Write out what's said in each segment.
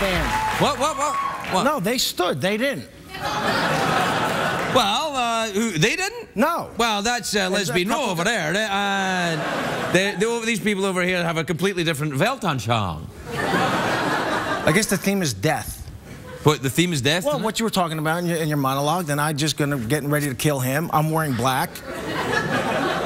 did you guys stand? What, what, what? what? No, they stood. They didn't. Well, uh, who, they didn't? No. Well, that's uh, Lesbian No over there. They, uh, they, they, these people over here have a completely different Weltanschauung. I guess the theme is death. What, the theme is death? Well, tonight? what you were talking about in your, in your monologue, then I'm just gonna getting ready to kill him. I'm wearing black.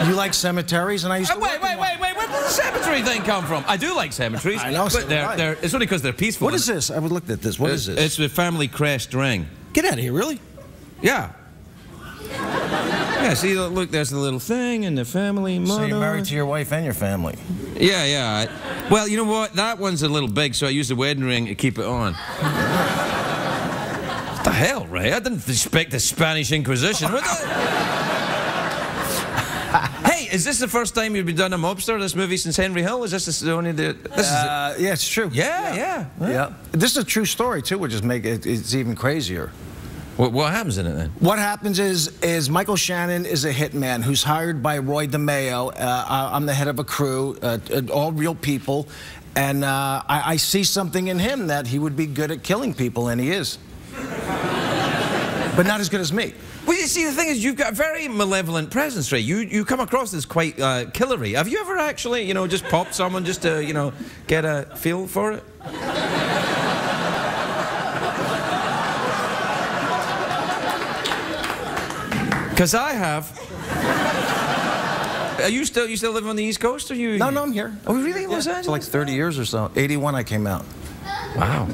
You like cemeteries, and I used Uh, to. wait, in one. wait, wait. Where did the cemetery thing come from? I do like cemeteries. I know, so But they're, I. they're, it's only because they're peaceful. What is this? I would looked at this. What it's, is this? It's the family crest ring. Get out of here, really? Yeah. Yeah, see, look, there's the little thing and the family So you're married to your wife and your family. Yeah, yeah. Well, you know what? That one's a little big, so I used the wedding ring to keep it on. what the hell, Ray? I didn't expect the Spanish Inquisition. What the- hey, is this the first time you've been done a mobster, this movie, since Henry Hill? Is this the only the... This is Uh, yeah, it's true. yeah, yeah. Yeah. This is a true story too, which is make it it's even crazier. What, what happens in it then? What happens is is Michael Shannon is a hitman who's hired by Roy DeMeo. Uh, I- I'm the head of a crew, uh, uh, all real people, and uh, I, I see something in him that he would be good at killing people, and he is. but not as good as me. Well, you see, the thing is, you've got a very malevolent presence, Ray. You you come across as quite uh, killery. Have you ever actually, you know, just popped someone just to, you know, get a feel for it? Because I have. Are you still you still live on the East Coast? Or you? No, no, I'm here. Oh, really? Los For Angeles? like 30 years or so. 81, I came out. Wow.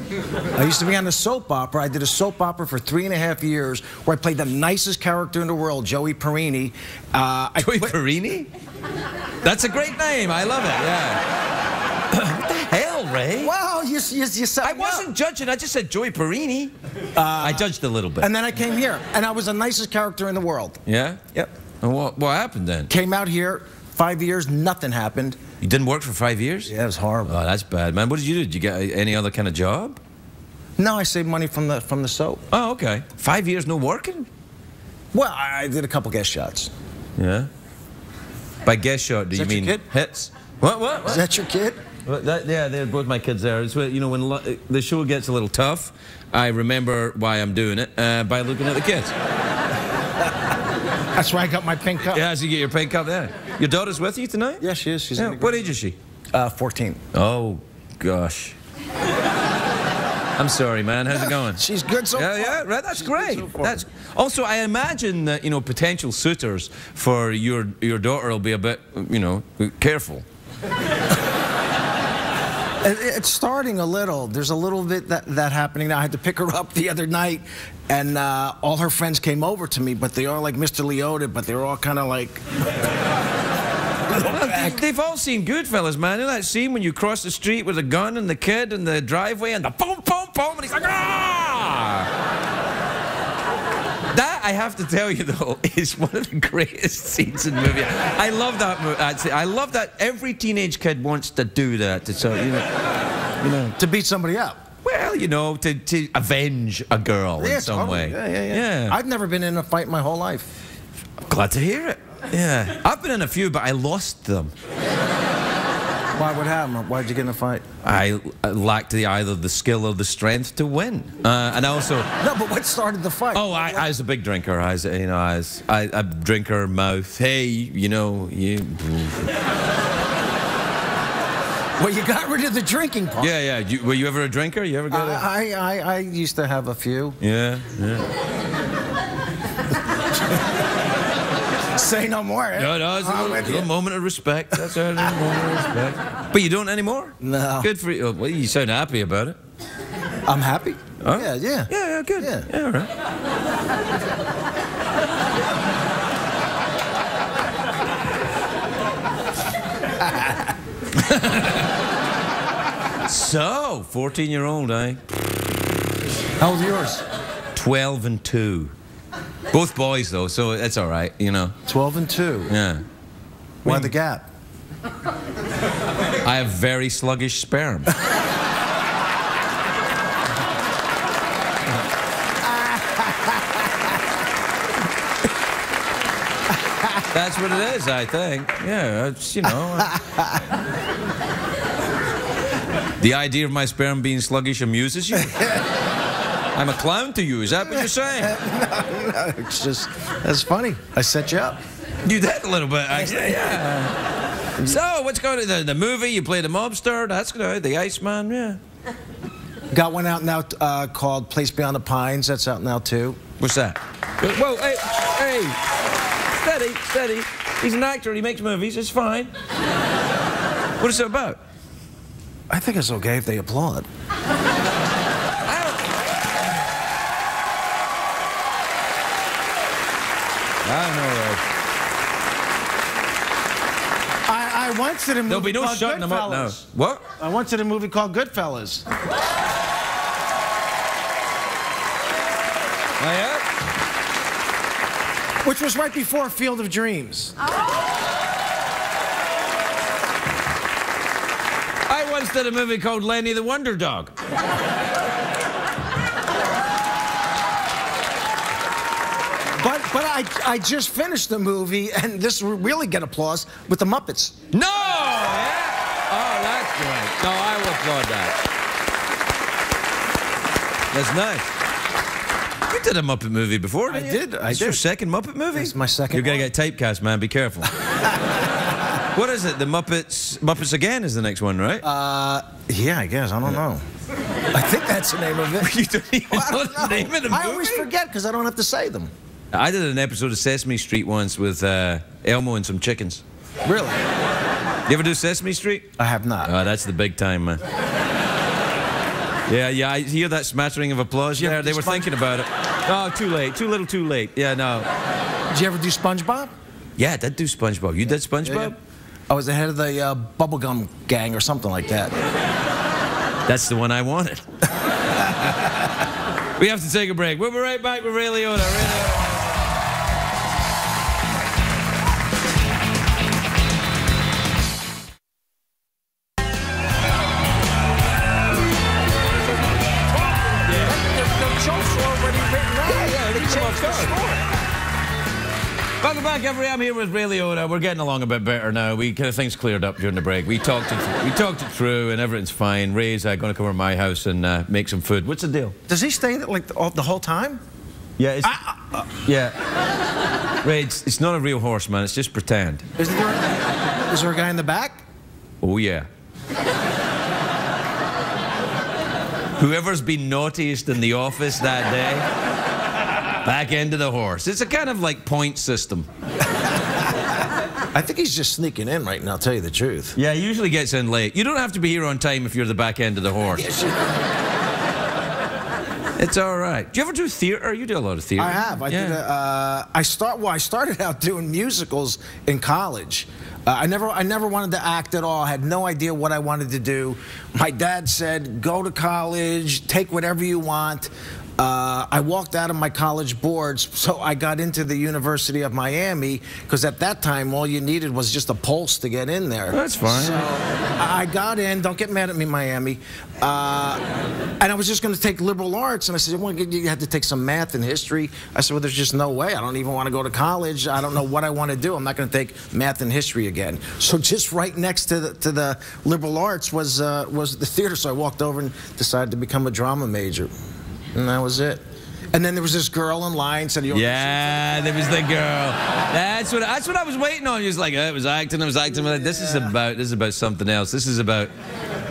I used to be on the soap opera. I did a soap opera for three and a half years where I played the nicest character in the world, Joey Perrini. Uh, Joey Perrini? That's a great name. I love it. Yeah. what the hell, Ray? Wow, you, you, you set I wasn't judging. I just said Joey Perrini. I judged a little bit. And then I came here, and I was the nicest character in the world. yeah. Yep. And what what happened then? Came out here, five years, nothing happened. You didn't work for five years? Yeah, it was horrible. Oh, that's bad, man. What did you do? Did you get any other kind of job? No, I saved money from the from the soap. Oh, okay. Five years no working? Well, I, did a couple guest shots. Yeah. By guest shot, do Is you mean hits? What? What? Is that your kid? Well, that, yeah, they're both my kids there. It's what, you know, when the show gets a little tough, I remember why I'm doing it uh, by looking at the kids. That's why I got my pink cup. Yeah, so you get your pink cup there. Your daughter's with you tonight? Yeah, she is. She's Yeah. What age is she? Uh, 14. Oh, gosh. I'm sorry, man. How's it going? She's good so Yeah, far. yeah, right. That's She's great. so. That's also. I imagine that you know potential suitors for your your daughter will be a bit you know careful. It- It's starting a little. There's a little bit that, that happening now. I had to pick her up the other night, and uh, all her friends came over to me, but they are like Mr. Liotta, but they're all kind of like. Well, they- They've all seen Goodfellas, man. You know that scene when you cross the street with a gun and the kid in the driveway and the boom, boom, boom, and he's like, ah! That, I have to tell you, though, is one of the greatest scenes in the movie. I love that movie. I love that every teenage kid wants to do that. To, so, you know, you know. to beat somebody up. Well, you know, to, to avenge a girl in some totally. way. Yeah, yeah, yeah, yeah. I've never been in a fight my whole life. Glad to hear it. Yeah. I've been in a few, but I lost them. Why? What happened? Why'd you get in a fight? I uh, lacked the either the skill or the strength to win. Uh, and I also, No, but what started the fight? oh, I, I was a big drinker. I was, you know, I was I, a drinker mouth. Hey, you know, you. Well, you got rid of the drinking part. Yeah, yeah. You, were you ever a drinker? You ever got a? I, I, I used to have a few. Yeah, yeah. Say no more. eh? No, no, it's a little, little moment of respect. That's a little moment of respect. But you don't anymore? No. Good for you. Well, you sound happy about it. I'm happy. Huh? Yeah, yeah. Yeah, yeah, good. Yeah. yeah all right. so, 14 year old, eh? How old are yours? 12 and 2. Both boys, though, so it's all right, you know. 12 and 2. Yeah. Why the gap? I have very sluggish sperm. That's what it is, I think. Yeah, it's, you know. The idea of my sperm being sluggish amuses you? I'm a clown to you, is that what you're saying? no, no, it's just, that's funny. I set you up. You did a little bit, actually, yeah. So, what's going on? The, the movie, you played the mobster, that's good. The Iceman, yeah. Got one out now uh, called Place Beyond the Pines. That's out now, too. What's that? Whoa, hey, hey. Steady, steady. He's an actor, he makes movies, it's fine. What is it about? I think it's okay if they applaud. I know, Ray. I, I went to the movie There'll be no called shutting them up now. Goodfellas. What? I went to the movie called Goodfellas. Oh, yeah? which was right before Field of Dreams. I once did a movie called Lenny the Wonder Dog. But I I just finished the movie, and this will really get applause with the Muppets. No! Yeah? Oh, that's great. No, I will applaud that. That's nice. You did a Muppet movie before, I didn't you? did, I It's your second Muppet movie? It's my second You're going to get typecast, man. Be careful. what is it? The Muppets... Muppets Again is the next one, right? Uh, yeah, I guess I don't know. I think that's the name of it. you don't even I know don't the name of the movie? I always forget because I don't have to say them. I did an episode of Sesame Street once with uh, Elmo and some chickens. Really? You ever do Sesame Street? I have not. Oh, that's the big time, man. Yeah, yeah, I hear that smattering of applause Yeah, there. They were thinking about it. Oh, too late. Too little, too late. Yeah, no. Did you ever do SpongeBob? Yeah, I did do SpongeBob. You did SpongeBob? I was the head of the uh, bubblegum gang or something like that. That's the one I wanted. we have to take a break. We'll be right back with Ray Liotta. Ray Liotta. I'm here with Ray Liotta. We're getting along a bit better now. We kind of things cleared up during the break. We talked it. We talked it through, and everything's fine. Ray's uh, going to come over to my house and uh, make some food. What's the deal? Does he stay like the, all- the whole time? Yeah, it's, yeah. Ray, it's, it's not a real horse, man. It's just pretend. Is there, is there a guy in the back? Oh yeah. Whoever's been naughtiest in the office that day, back into the horse. It's a kind of like point system. I think he's just sneaking in right now, I'll tell you the truth. Yeah, he usually gets in late. You don't have to be here on time if you're the back end of the horse. It's all right. Do you ever do theater? You do a lot of theater. I have. I yeah. did. A, uh, I start. Well, I started out doing musicals in college. Uh, I never. I never wanted to act at all. I had no idea what I wanted to do. My dad said, "Go to college. Take whatever you want." Uh, I walked out of my college boards, so I got into the University of Miami because at that time all you needed was just a pulse to get in there. That's fine. So I got in. Don't get mad at me, Miami. Uh, and I was just going to take liberal arts, and I said, well, you had to take some math and history. I said, well, there's just no way. I don't even want to go to college. I don't know what I want to do. I'm not going to take math and history again. So just right next to the, to the liberal arts was uh, was the theater. So I walked over and decided to become a drama major, and that was it. And then there was this girl in line said, "You want Yeah, there was the girl. That's what that's what I was waiting on. He was like, oh, it was acting, it was acting. I'm like, This is about this is about something else. This is about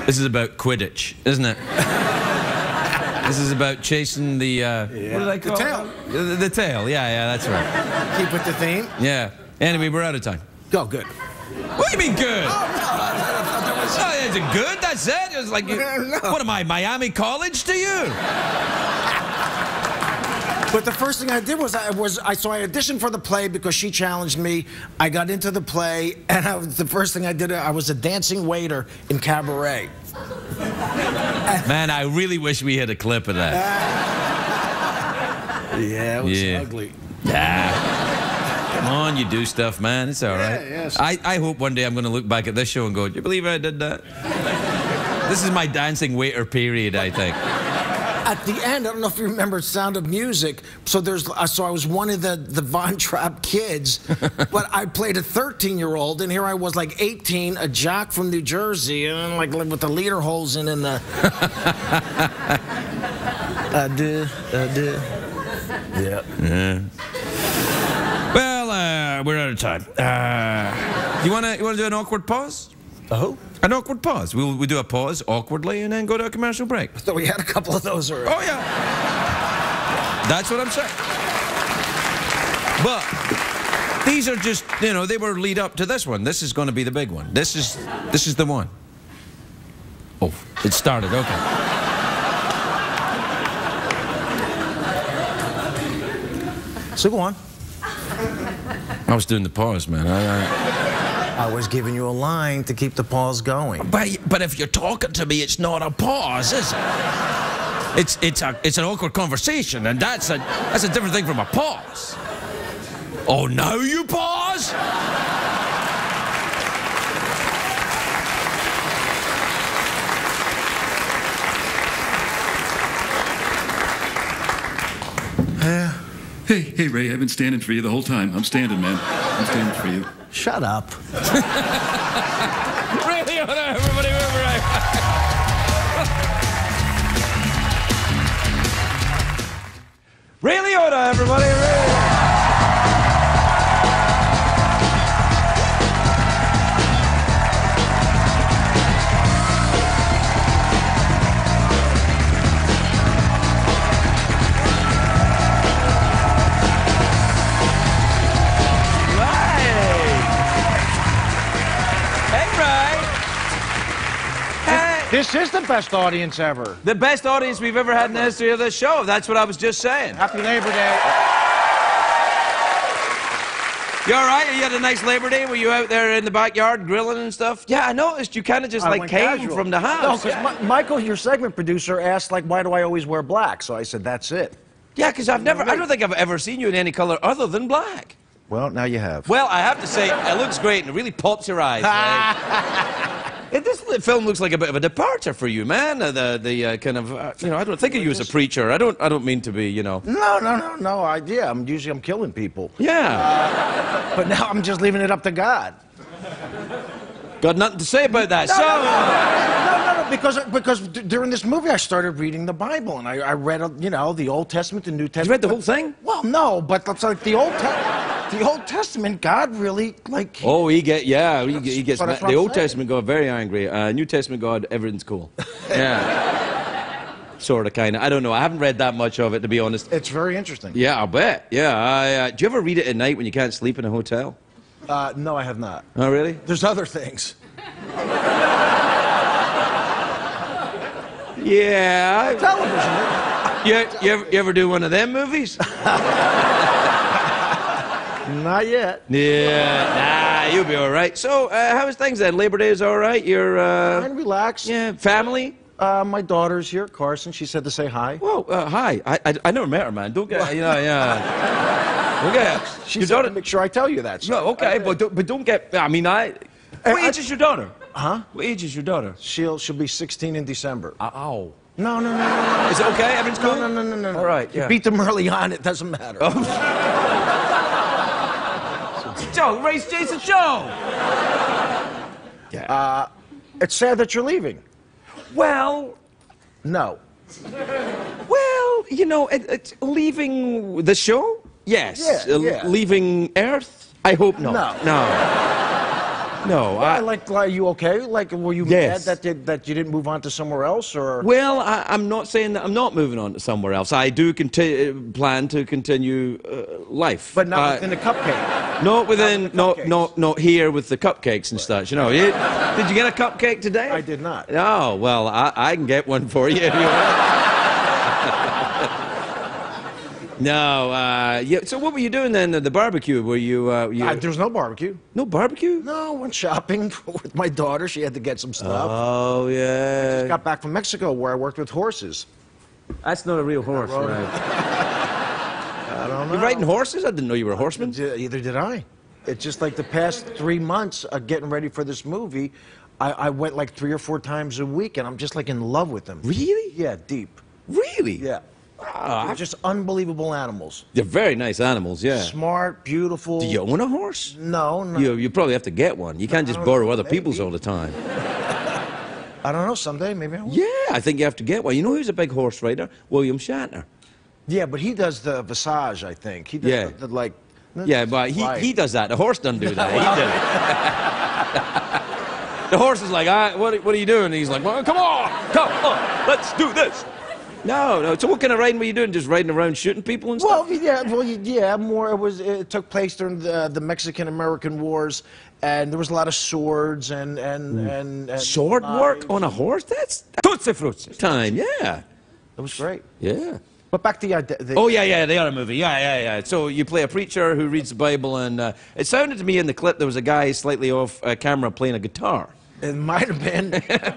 this is about Quidditch, isn't it? this is about chasing the uh, what did I The call tail. The, the tail. Yeah, yeah, that's right. keep with the theme." Yeah. Anyway, we're out of time. Go good. What do you mean good? Oh, is it good? That's it? It was like, you, No. what am I, Miami College to you? But the first thing I did was I was I so I auditioned for the play because she challenged me. I got into the play, and I was, the first thing I did I was a dancing waiter in cabaret. Man, I really wish we had a clip of that. Yeah, it was Yeah. ugly. Yeah. Come on, you do stuff, man. It's all right. Yeah, yes. I, I hope one day I'm going to look back at this show and go, do you believe I did that? this is my dancing waiter period, I think. at the end, I don't know if you remember Sound of Music. So there's, uh, so I was one of the the Von Trapp kids, but I played a 13 year old, and here I was like 18, a jock from New Jersey, and like with the lederhosen in and the. I did, I did. Yep. Well, uh, we're out of time. Uh, you wanna you wanna do an awkward pause? Oh, An awkward pause. We'll we do a pause awkwardly and then go to a commercial break. so we had a couple of those already. Oh yeah. That's what I'm saying. But these are just you know they were lead up to this one. This is going to be the big one. This is this is the one. Oh, it started. Okay. So go on. I was doing the pause, man. I, I, I was giving you a line to keep the pause going. but but if you're talking to me, it's not a pause, is it? It's it's a it's an awkward conversation, and that's a that's a different thing from a pause. Oh, now you pause? Hey, hey, Ray, I've been standing for you the whole time. I'm standing, man. I'm standing for you. Shut up. Really, everybody, we're Ray Liotta, everybody. Ray. This is the best audience ever. The best audience we've ever had in the history of this show. That's what I was just saying. Happy Labor Day. You all right? You had a nice Labor Day? Were you out there in the backyard grilling and stuff? Yeah, I noticed you kind of just I like came casual. from the house. No, house. because Michael, your segment producer, asked like, "Why do I always wear black?" So I said, "That's it." yeah, because I've never, I don't think I've ever seen you in any color other than black. Well, now you have. Well, I have to say, it looks great and it really pops your eyes. right? Eh? It, this film looks like a bit of a departure for you, man. Uh, the the uh, kind of uh, you know I don't think of you as a preacher. I don't I don't mean to be you know. No, no, no, no. I, yeah, I'm usually I'm killing people, Yeah, but now I'm just leaving it up to God. got nothing to say about that. So. No, no, no, because because d- during this movie I started reading the Bible and I, I read uh, you know the Old Testament, the New Testament. You read the whole thing? Well, no, but it's like the Old Te- the Old Testament. God really like. Oh, he get yeah, he, he gets ma- the Old saying. Testament God very angry. Uh, New Testament God, everything's cool. Yeah, sort of, kind of. I don't know. I haven't read that much of it to be honest. It's very interesting. Yeah, I'll bet. Yeah. I, uh, do you ever read it at night when you can't sleep in a hotel? Uh, no, I have not. Oh, really? There's other things. Yeah. Television. I- You, you, ever, you ever do one of them movies? Not yet. yeah. Nah, you'll be all right. So, uh, how is things then? Labor Day is all right. You're uh, Fine, relax. yeah, family. Uh, my daughter's here, Carson. She said to say hi. Whoa, uh, hi. I, I I never met her, man. Don't get you know yeah. Don't get. She your daughter. make sure I tell you that. so- No, okay, but don't, but don't get. I mean, I. What I- age is your daughter? Huh? What age is your daughter? She'll she'll be 16 in December. Ow. No, no, no, no, Is it okay? Everything's cool. no, no, no, no, no. All right. You beat them early on. It doesn't matter. Joe, race Jason Joe. Yeah. It's sad that you're leaving. well, No. well, you know, it, it's leaving the show. Yes. Yeah, Uh, yeah. Leaving Earth. I hope not. No. No. No. I I, like. Are you okay? Like, were you Yes. mad that you, that you didn't move on to somewhere else, or? Well, I, I'm not saying that I'm not moving on to somewhere else. I do conti- uh, plan to continue uh, life. but not Uh, within the cupcake. Not within, with the not, not, not here with the cupcakes and such. You know, you, did you get a cupcake today? I did not. Oh well, I, I can get one for you. If you want. no, uh, yeah. So what were you doing then at the barbecue? Were you? Uh, you Uh, there was no barbecue. no barbecue? No, went shopping with my daughter. She had to get some stuff. Oh yeah. I just Got back from Mexico where I worked with horses. That's not a real horse, rode- right? I don't know. You're riding horses? I didn't know you were a horseman. D- Either did I. It's just like the past three months uh, getting ready for this movie, I, I went like three or four times a week, and I'm just like in love with them. Really? Yeah, deep. Really? Yeah. They're just unbelievable animals. they're very nice animals, yeah. Smart, beautiful. Do you own a horse? No, no. You, you probably have to get one. You can't just borrow know, other maybe. people's all the time. I don't know. Someday, maybe I will. Yeah, I think you have to get one. You know who's a big horse rider? William Shatner. Yeah, but he does the visage, I think. He does Yeah. the, the, like. Yeah, but he, he does that. The horse doesn't do that. He did it. the horse is like, ah, what, what are you doing? And he's like, well, come on, come on, let's do this. No, no. So what kind of riding were you doing? Just riding around shooting people and stuff? Well, yeah, well, yeah, more. It was. It took place during the, the Mexican American Wars, and there was a lot of swords and and and, and Sword work on a horse? That's Tootsie Fruits time, yeah. It was great. Yeah. But back to the, the Oh yeah, yeah, they are a movie. Yeah, yeah, yeah. So you play a preacher who reads the Bible, and uh, it sounded to me in the clip there was a guy slightly off uh, camera playing a guitar. It might have been.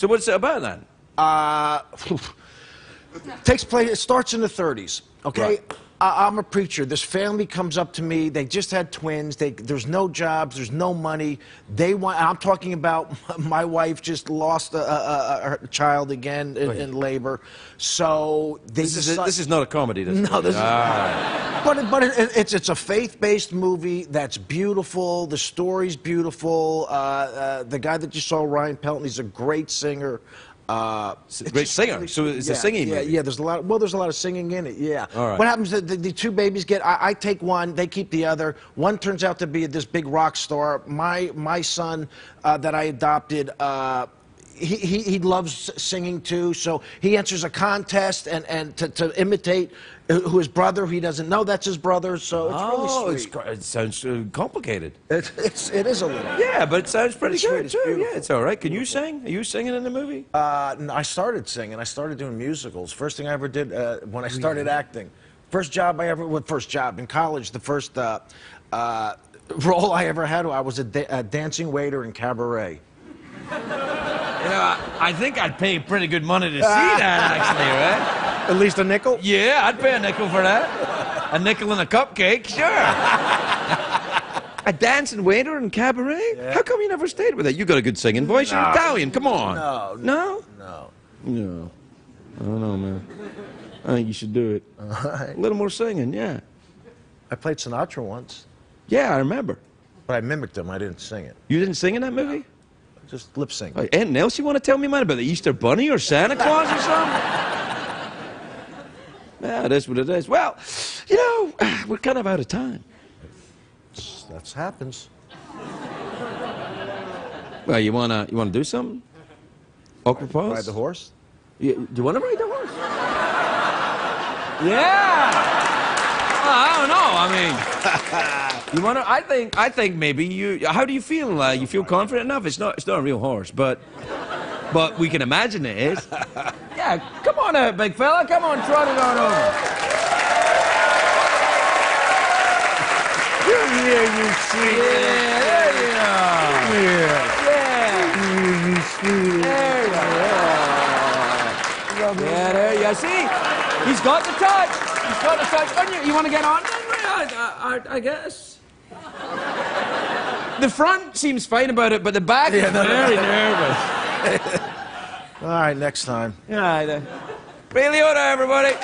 So what's it about then? Uh, takes place. It starts in the 30s. Okay. Right. I, I'm a preacher. This family comes up to me. They just had twins. They, there's no jobs. There's no money. They want. I'm talking about my wife just lost a, a, a, a child again in, in labor. So they This is, decide- this is not a comedy. This No, this is Ah. but but it, it's it's a faith-based movie that's beautiful. The story's beautiful. Uh, uh, the guy that you saw, Ryan Pelton, he's a great singer. Uh, great singer. So it's a singing Yeah, movie. yeah. There's a lot. Well, there's a lot of singing in it. Yeah. All right. What happens? The, the, the two babies get. I, I take one. They keep the other. One turns out to be this big rock star. My my son uh, that I adopted. Uh, he, he, he loves singing too, so he enters a contest and, and to, to imitate who his brother. He doesn't know that's his brother, so it's oh, really sweet. cr- it sounds uh, complicated. It's, it's, it is a little. Yeah, but it sounds pretty It's sweet, good it's too. Yeah, it's all right. Can you sing? Are you singing in the movie? Uh, no, I started singing. I started doing musicals. First thing I ever did uh, when I started acting. First job I ever, well, first job in college. The first uh, uh, role I ever had, I was a, da- a dancing waiter in cabaret. You know, I, I think I'd pay pretty good money to see ah. that, actually, right? At least a nickel. Yeah, I'd pay a nickel for that. A nickel and a cupcake, sure. a dancing waiter in cabaret? How come you never stayed with it? You got a good singing voice. You're Italian. Come on. No, No? No. No. I don't know, man. I think you should do it. A little more singing, yeah. I played Sinatra once, Yeah, I remember. but I mimicked him. I didn't sing it. You didn't sing in that movie? Just lip sync. Uh, Anything else you want to tell me, man, about the Easter Bunny or Santa Claus or something? yeah, that's what it is. Well, you know, we're kind of out of time. That happens. Well, you wanna you wanna do something? Awkward pause. Ride the horse. You, do you want to ride the horse? yeah. Well, I don't know. I mean, you want to? I think. I think maybe you. How do you feel? Uh, you feel confident enough? It's not. It's not a real horse, but. But we can imagine it is. Yeah, come on out, big fella. Come on, trot it on over. Yeah, you sweet. Yeah, there you are. Yeah. Yeah. You sweet. There you are. Yeah, there you see. He's got the touch. He's got the touch. And you, you want to get on? I, I, I guess. The front seems fine about it, but the back yeah, is very nervous. All right, next time. All right. Uh, Ray Liotta, everybody.